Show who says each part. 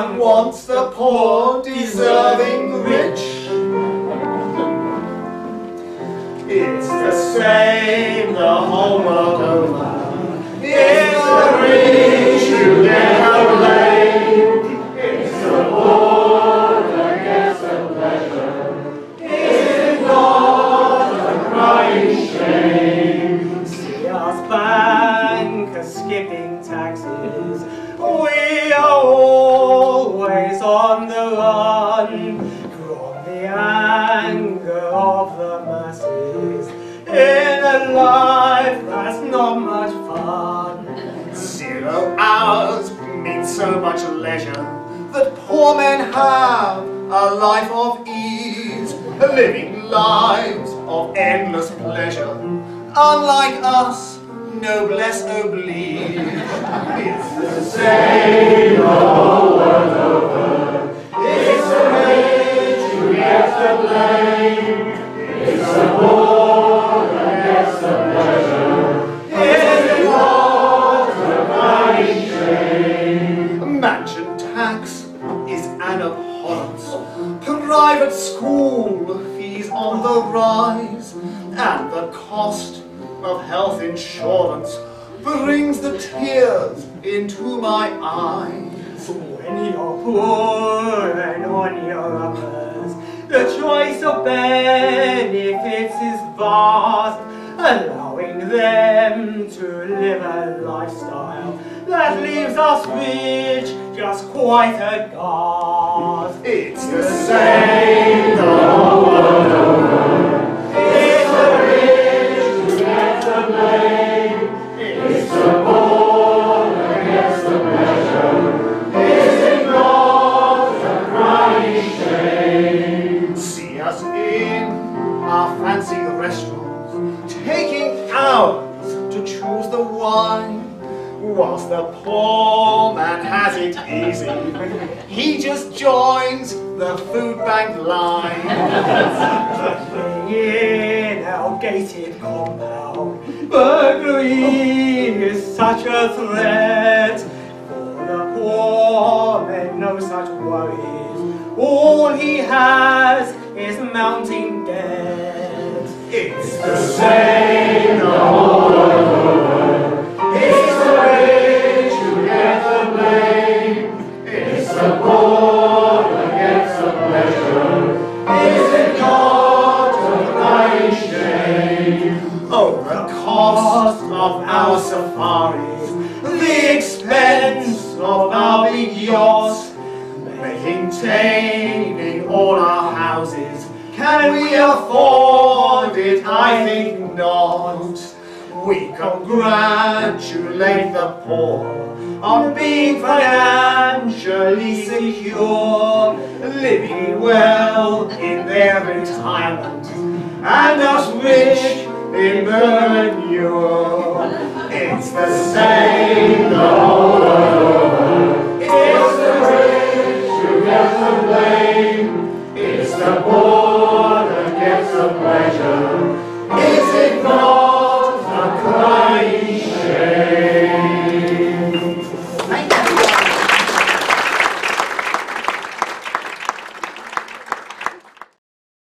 Speaker 1: one wants the poor deserving rich. It's the same the whole world over.
Speaker 2: On the run from the anger of the masses in a life that's not much fun.
Speaker 1: Zero hours means so much leisure that poor men have a life of ease, living lives of endless pleasure. Unlike us, noblesse oblige. It's the same Private school fees on the rise, and the cost of health insurance brings the tears into my eyes.
Speaker 2: When you're poor and on your uppers, the choice of benefits is vast, allowing them to live a lifestyle that leaves us rich just quite aghast.
Speaker 1: It's the to choose the wine. Whilst the poor man has it easy, he just joins the food bank line.
Speaker 2: In our gated compound, burglary is such a threat. For the poor men, no such worries. All he has is mounting debt.
Speaker 1: It's the same It's the pleasure is a shame. Oh, the cost of our safaris, the expense of loving yacht, making chain in all our houses. Can we afford it? I think not. We congratulate the poor on being the financially secure, living well in their retirement, and us rich in the manure. It's the same all over. It's the rich who gets the blame. It's the poor that gets the pleasure.